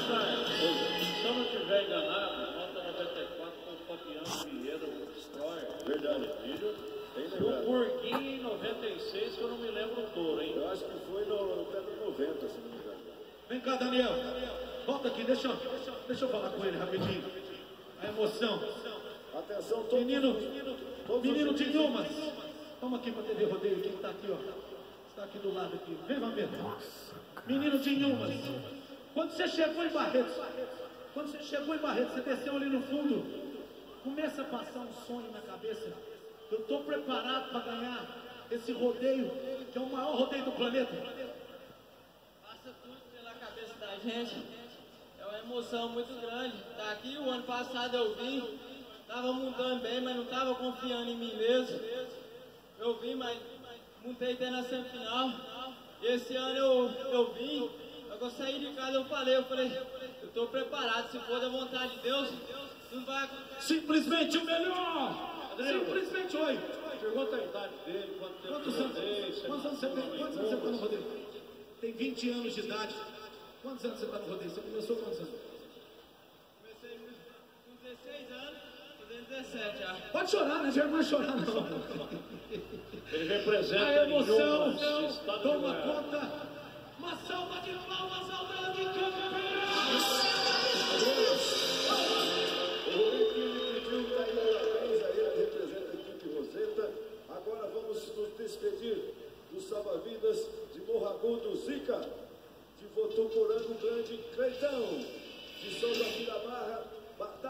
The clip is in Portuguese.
Se eu não estiver enganado, nota 94 com o Fabiano Vieira, o Destroyer. Verdade, filho. E o. Burguinho em 96, que eu não me lembro o touro, hein? Eu acho que foi no, no Pedro 90, se não me engano. Vem cá, Daniel. Volta aqui, deixa, eu- deixa eu falar com ele rapidinho. A emoção. Atenção, todos Menino, todos menino de. Numas. Vamos aqui pra TV Rodeio, quem tá aqui, ó. Está aqui do lado aqui. Vem, Vampeta. Menino de Numas. Quando você chegou em Barretos, quando você chegou em Barretos, você desceu ali no fundo, começa a passar um sonho na cabeça. Eu tô preparado para ganhar esse rodeio, que é o maior rodeio do planeta. Passa tudo pela cabeça da gente. É uma emoção muito grande. Tá aqui, o ano passado eu vim, tava montando bem, mas não tava confiando em mim mesmo. Eu vim, mas montei até na semifinal. Esse ano eu, eu vim, eu saí de casa eu falei, eu falei, eu tô preparado, se for da vontade de Deus, não vai acontecer. Simplesmente o melhor! Simplesmente oi! Pergunta a idade dele, quanto tempo Quantos anos, quantos anos você tem? tá Quantos anos você está no rodeio? Tem 20 anos de idade. Quantos anos você está no rodeio? Você começou quantos anos? Comecei com 16 anos, tô dentro de 17 já. Pode chorar, não é vergonha chorar não. Ele representa A emoção de toma conta. Uma salva de despedir dos salva-vidas de Morragudo Zica, de Votuporanga Grande Creitão, de Souza Vila Barra, Batalha.